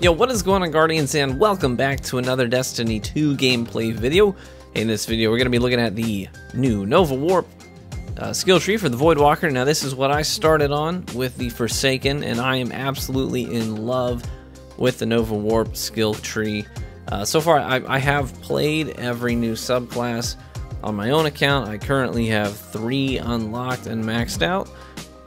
Yo, what is going on Guardians and welcome back to another Destiny 2 gameplay video. In this video we're going to be looking at the new Nova Warp uh, skill tree for the Voidwalker. Now this is what I started on with the Forsaken and I am absolutely in love with the Nova Warp skill tree. Uh, so far I, I have played every new subclass on my own account. I currently have three unlocked and maxed out.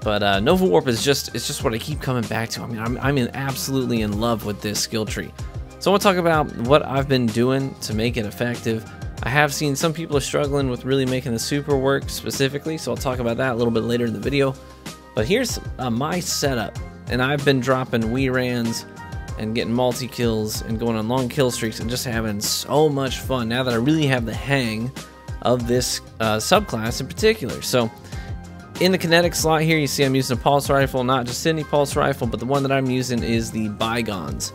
But uh, Nova Warp is just it's just what I keep coming back to. I mean, I'm, I'm in absolutely in love with this skill tree. So I want to talk about what I've been doing to make it effective. I have seen some people are struggling with really making the super work specifically, so I'll talk about that a little bit later in the video. But here's uh, my setup, and I've been dropping We Rans and getting multi kills and going on long kill streaks and just having so much fun now that I really have the hang of this uh, subclass in particular. So in the kinetic slot here, you see I'm using a pulse rifle, not just any pulse rifle, but the one that I'm using is the Bygones.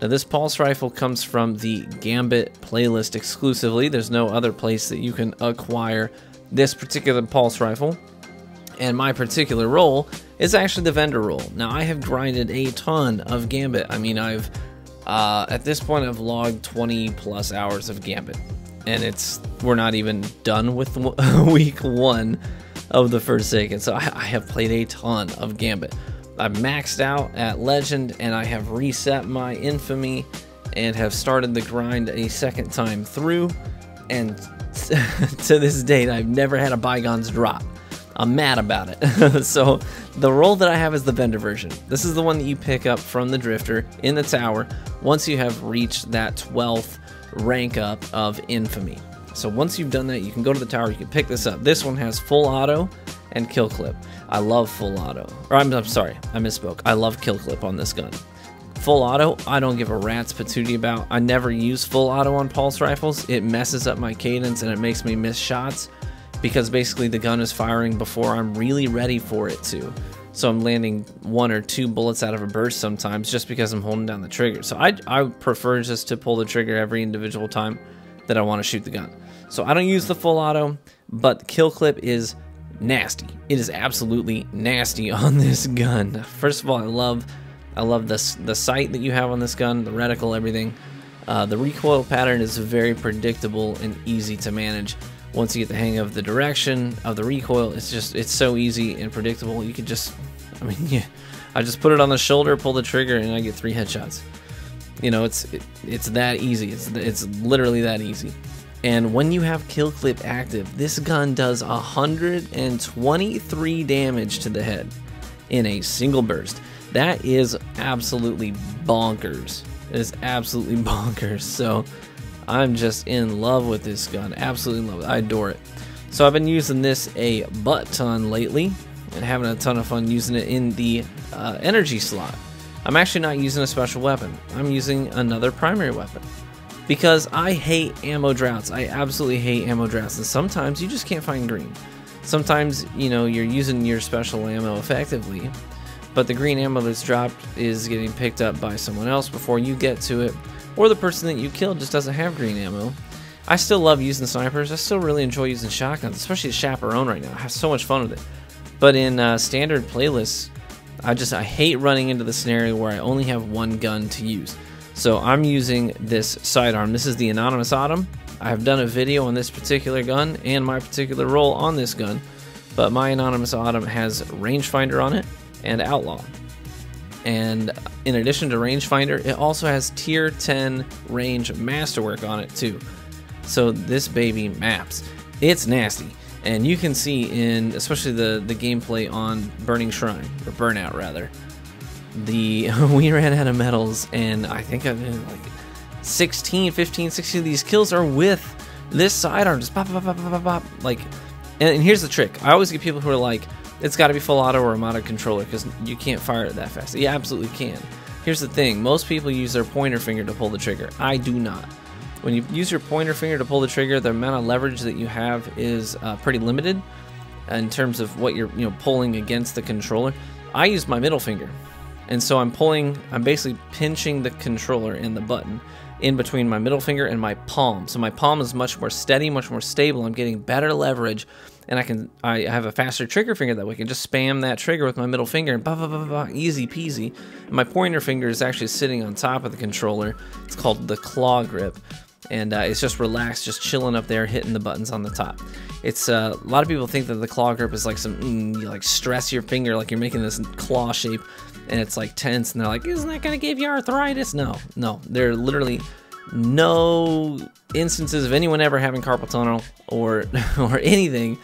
Now this pulse rifle comes from the Gambit playlist exclusively. There's no other place that you can acquire this particular pulse rifle. And my particular roll is actually the vendor roll. Now I have grinded a ton of Gambit. I mean, I've, uh, at this point, I've logged 20 plus hours of Gambit. And it's, we're not even done with week one of the Forsaken. So I, I have played a ton of Gambit. I've maxed out at Legend and I have reset my Infamy and have started the grind a second time through. And to this date, I've never had a Bygones drop. I'm mad about it. so the roll that I have is the vendor version. This is the one that you pick up from the drifter in the tower once you have reached that 12th rank up of infamy. So once you've done that, you can go to the tower, you can pick this up. This one has full auto and kill clip. I love full auto. Or I'm, I'm sorry, I misspoke. I love kill clip on this gun. Full auto, I don't give a rat's patootie about. I never use full auto on pulse rifles. It messes up my cadence and it makes me miss shots because basically the gun is firing before I'm really ready for it to. So I'm landing one or two bullets out of a burst sometimes just because I'm holding down the trigger. So I, I prefer just to pull the trigger every individual time that I want to shoot the gun. So I don't use the full auto, but the kill clip is nasty. It is absolutely nasty on this gun. First of all, I love I love this the sight that you have on this gun, the reticle, everything. Uh, the recoil pattern is very predictable and easy to manage. Once you get the hang of the direction of the recoil, it's just it's so easy and predictable. You could just, I mean, yeah, I just put it on the shoulder, pull the trigger, and I get three headshots. You know, it's it, it's that easy. It's it's literally that easy. And when you have kill clip active, this gun does 123 damage to the head in a single burst. That is absolutely bonkers. It is absolutely bonkers. So I'm just in love with this gun. Absolutely love it. I adore it. So I've been using this a butt ton lately and having a ton of fun using it in the uh, energy slot. I'm actually not using a special weapon. I'm using another primary weapon because I hate ammo droughts. I absolutely hate ammo droughts, and sometimes you just can't find green. Sometimes, you know, you're using your special ammo effectively, but the green ammo that's dropped is getting picked up by someone else before you get to it, or the person that you killed just doesn't have green ammo. I still love using snipers. I still really enjoy using shotguns, especially the Chaperone right now. I have so much fun with it. But in uh, standard playlists, I just I hate running into the scenario where I only have one gun to use. So I'm using this sidearm. This is the Anonymous Autumn. I have done a video on this particular gun and my particular roll on this gun, but my Anonymous Autumn has rangefinder on it and outlaw. And in addition to rangefinder, it also has tier 10 range masterwork on it too. So this baby maps. It's nasty. And you can see in especially the, the gameplay on Burning Shrine, or Burnout rather, the we ran out of medals and I think I did like 16, 15, 16 of these kills are with this sidearm. Just pop, pop, pop, pop, pop, pop. Like, and, and here's the trick. I always get people who are like, it's got to be full auto or a modded controller because you can't fire it that fast. You absolutely can. Here's the thing. Most people use their pointer finger to pull the trigger. I do not. When you use your pointer finger to pull the trigger, the amount of leverage that you have is uh, pretty limited in terms of what you're you know pulling against the controller. I use my middle finger. And so I'm pulling, I'm basically pinching the controller and the button in between my middle finger and my palm. So my palm is much more steady, much more stable. I'm getting better leverage and I can I have a faster trigger finger that way. I can just spam that trigger with my middle finger and bah, bah, bah, bah, easy peasy. And my pointer finger is actually sitting on top of the controller. It's called the claw grip, and uh, it's just relaxed, just chilling up there, hitting the buttons on the top. It's uh, a lot of people think that the claw grip is like some mm, you like stress your finger, like you're making this claw shape, and it's like tense, and they're like, isn't that gonna give you arthritis? No, no, they're literally no instances of anyone ever having carpal tunnel or or anything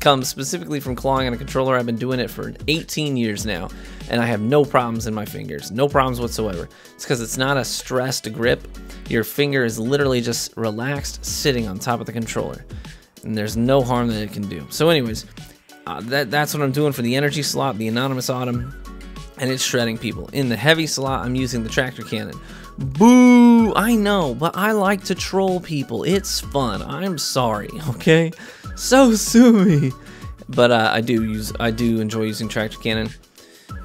comes specifically from clawing on a controller. I've been doing it for 18 years now, and I have no problems in my fingers. No problems whatsoever. It's because it's not a stressed grip. Your finger is literally just relaxed, sitting on top of the controller. And there's no harm that it can do. So anyways, uh, that, that's what I'm doing for the energy slot, the Anonymous Autumn, and it's shredding people. In the heavy slot, I'm using the Tractor Cannon. Boo! I know, but I like to troll people. It's fun. I'm sorry, okay? So sue me. But uh, I do use, I do enjoy using Tractor Cannon.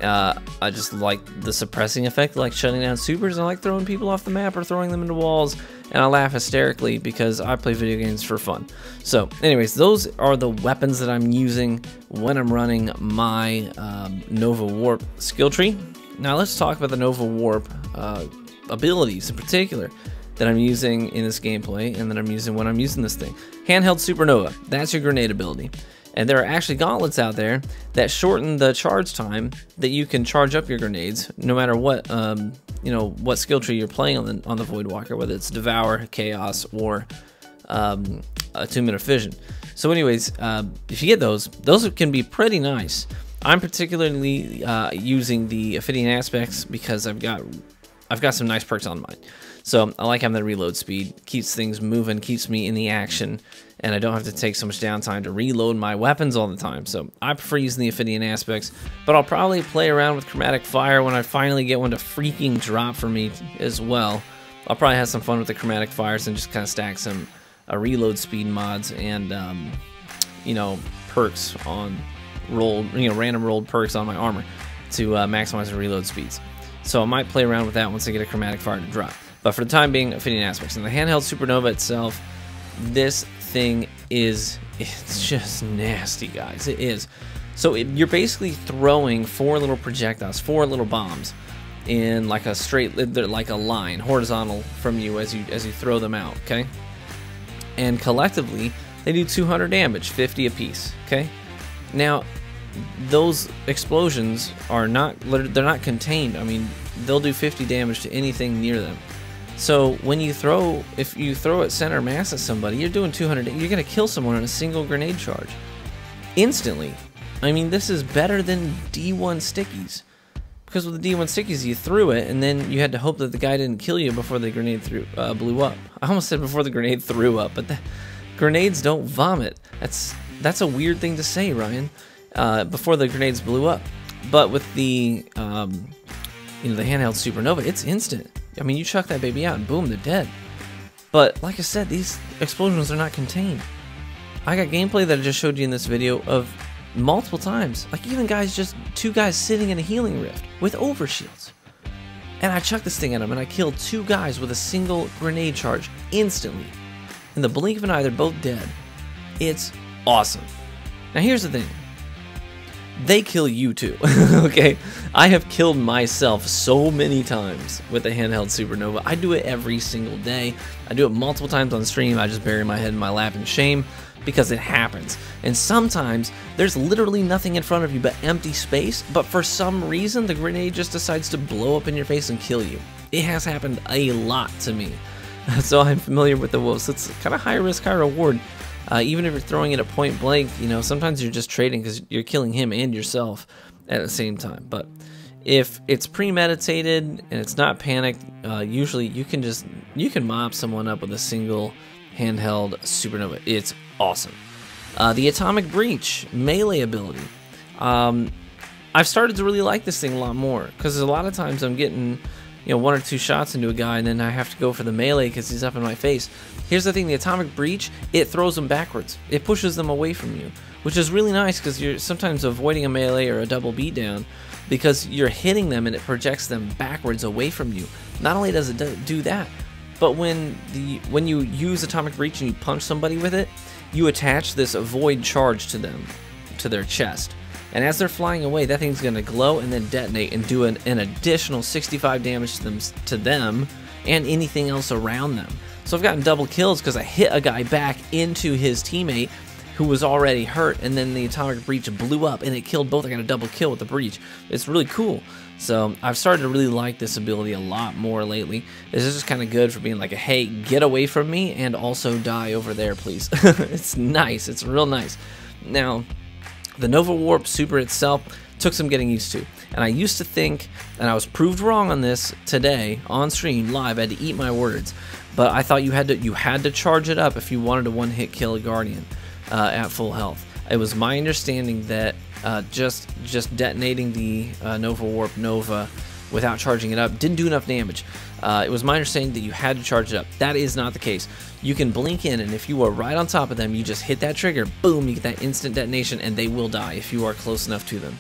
Uh, I just like the suppressing effect, like shutting down supers. I like throwing people off the map or throwing them into walls, and I laugh hysterically because I play video games for fun. So, anyways, those are the weapons that I'm using when I'm running my um, Nova Warp skill tree. Now, let's talk about the Nova Warp uh, abilities in particular that I'm using in this gameplay and that I'm using when I'm using this thing. Handheld Supernova, that's your grenade ability. And there are actually gauntlets out there that shorten the charge time that you can charge up your grenades, no matter what um, you know what skill tree you're playing on the on the Voidwalker, whether it's Devour, Chaos, or um, of Fission. So, anyways, uh, if you get those, those can be pretty nice. I'm particularly uh, using the Ophidian aspects because I've got I've got some nice perks on mine. So I like having the reload speed, keeps things moving, keeps me in the action, and I don't have to take so much downtime to reload my weapons all the time. So I prefer using the Ophidian aspects, but I'll probably play around with Chromatic Fire when I finally get one to freaking drop for me as well. I'll probably have some fun with the Chromatic Fires and just kind of stack some uh, reload speed mods and, um, you know, perks on rolled, you know, random rolled perks on my armor to uh, maximize the reload speeds. So I might play around with that once I get a Chromatic Fire to drop. But for the time being, Ophidian aspects. And the handheld Supernova itself, this thing is, it's just nasty, guys. It is. So it, you're basically throwing four little projectiles, four little bombs in like a straight, like a line, horizontal from you as you as you throw them out, okay? And collectively, they do 200 damage, 50 apiece, okay? Now, those explosions are not, they're not contained. I mean, they'll do 50 damage to anything near them. So when you throw, if you throw at center mass at somebody, you're doing 200. You're gonna kill someone in a single grenade charge, instantly. I mean, this is better than D1 stickies, because with the D1 stickies, you threw it, and then you had to hope that the guy didn't kill you before the grenade threw, uh, blew up. I almost said before the grenade threw up, but the, grenades don't vomit. That's that's a weird thing to say, Ryan. Uh, before the grenades blew up, but with the um, you know the handheld supernova, it's instant. I mean, you chuck that baby out and boom, they're dead. But like I said, these explosions are not contained. I got gameplay that I just showed you in this video of multiple times. Like even guys, just two guys sitting in a healing rift with overshields. And I chuck this thing at them and I kill two guys with a single grenade charge instantly. In the blink of an eye, they're both dead. It's awesome. Now here's the thing they kill you too. okay? I have killed myself so many times with a handheld supernova. I do it every single day. I do it multiple times on stream. I just bury my head in my lap in shame because it happens. And sometimes there's literally nothing in front of you but empty space, but for some reason the grenade just decides to blow up in your face and kill you. It has happened a lot to me. So I'm familiar with the wolves. It's kind of high risk, high reward. Uh, even if you're throwing it at point blank, you know, sometimes you're just trading because you're killing him and yourself at the same time. But if it's premeditated and it's not panicked, uh, usually you can just you can mob someone up with a single handheld supernova. It's awesome. Uh, the atomic breach melee ability. Um, I've started to really like this thing a lot more because a lot of times I'm getting you know one or two shots into a guy and then I have to go for the melee because he's up in my face. Here's the thing: the atomic breach it throws them backwards. It pushes them away from you, which is really nice because you're sometimes avoiding a melee or a double beatdown because you're hitting them and it projects them backwards away from you. Not only does it do that, but when the when you use Atomic Breach and you punch somebody with it, you attach this void charge to them, to their chest. And as they're flying away, that thing's going to glow and then detonate and do an, an additional 65 damage to them, to them and anything else around them. So I've gotten double kills because I hit a guy back into his teammate who was already hurt, and then the atomic breach blew up and it killed both. I got a double kill with the breach. It's really cool. So I've started to really like this ability a lot more lately. This is just kind of good for being like, hey, get away from me and also die over there, please. it's nice. It's real nice. Now, the Nova Warp Super itself took some getting used to. And I used to think, and I was proved wrong on this today on stream live. I had to eat my words, but I thought you had to you had to charge it up if you wanted to one-hit kill a Guardian uh, at full health. It was my understanding that uh, just just detonating the uh, Nova Warp Nova without charging it up didn't do enough damage. Uh, it was my understanding that you had to charge it up. That is not the case. You can blink in, and if you are right on top of them, you just hit that trigger, boom, you get that instant detonation, and they will die if you are close enough to them.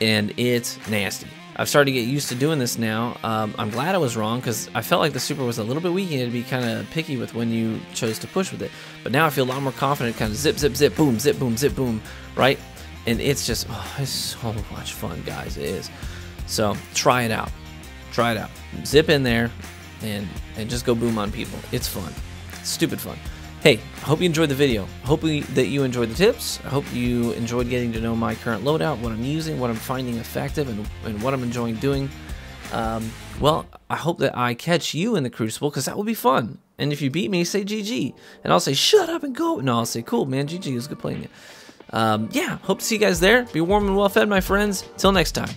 And it's nasty. I've started to get used to doing this now. Um, I'm glad I was wrong because I felt like the super was a little bit weak and to be kind of picky with when you chose to push with it. But now I feel a lot more confident, kind of zip, zip, zip, boom, zip, boom, zip, boom, right? And it's just, oh, it's so much fun, guys. It is. So try it out. Try it out. Zip in there and, and just go boom on people. It's fun. It's stupid fun. Hey, I hope you enjoyed the video. Hope we, that you enjoyed the tips. I hope you enjoyed getting to know my current loadout, what I'm using, what I'm finding effective, and, and what I'm enjoying doing. Um, well, I hope that I catch you in the Crucible, because that would be fun. And if you beat me, say GG. And I'll say, shut up and go. No, I'll say, cool, man, GG, it was good playing you. Um, yeah, hope to see you guys there. Be warm and well fed, my friends. Till next time.